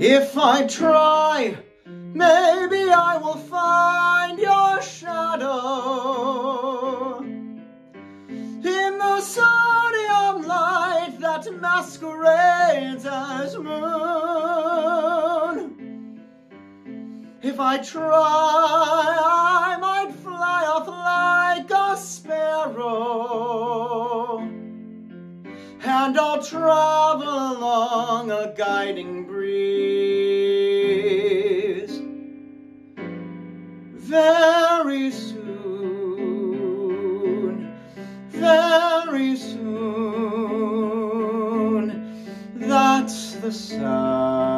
If I try, maybe I will find your shadow in the sodium light that masquerades as moon. If I try, I and I'll travel along a guiding breeze. Very soon, very soon, that's the sound.